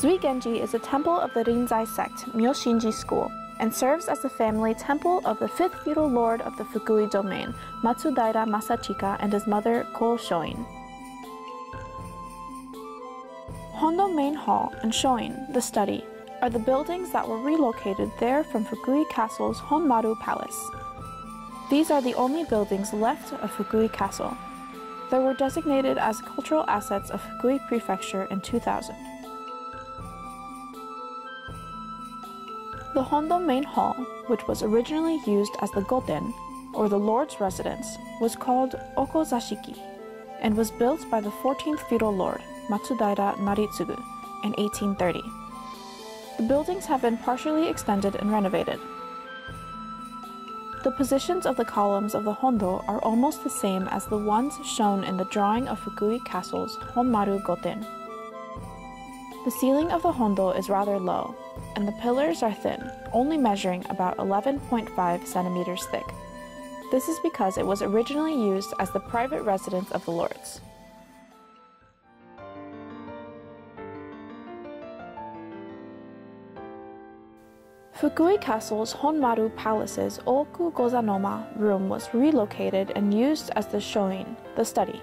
Zuigenji is a temple of the Rinzai sect, Myoshinji school, and serves as the family temple of the fifth feudal lord of the Fukui domain, Matsudaira Masachika and his mother Ko Shoin. Hondo Main Hall and Shoin, the study, are the buildings that were relocated there from Fukui Castle's Honmaru Palace. These are the only buildings left of Fukui Castle. They were designated as cultural assets of Fukui Prefecture in 2000. The Hondo Main Hall, which was originally used as the Goten, or the Lord's residence, was called Okozashiki and was built by the 14th feudal lord, Matsudaira Naritsugu, in 1830. The buildings have been partially extended and renovated. The positions of the columns of the Hondo are almost the same as the ones shown in the drawing of Fukui Castle's Honmaru Goten. The ceiling of the Hondo is rather low, and the pillars are thin, only measuring about 11.5 centimeters thick. This is because it was originally used as the private residence of the lords. Fukui Castle's Honmaru Palace's Oku Gozanoma room was relocated and used as the shoin, the study.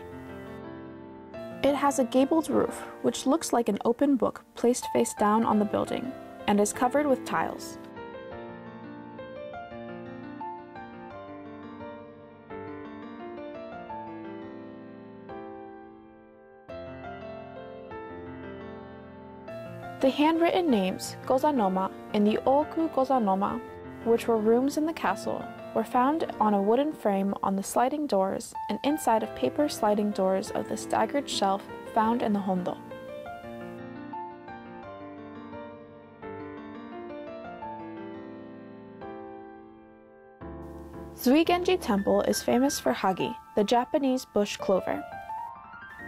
It has a gabled roof, which looks like an open book placed face down on the building, and is covered with tiles. The handwritten names Gozanoma and the Oku Gozanoma, which were rooms in the castle, were found on a wooden frame on the sliding doors and inside of paper sliding doors of the staggered shelf found in the Hondo. Zuigenji Temple is famous for hagi, the Japanese bush clover.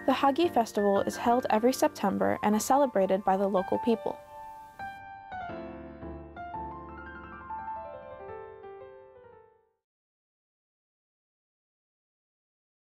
The Hagi festival is held every September and is celebrated by the local people.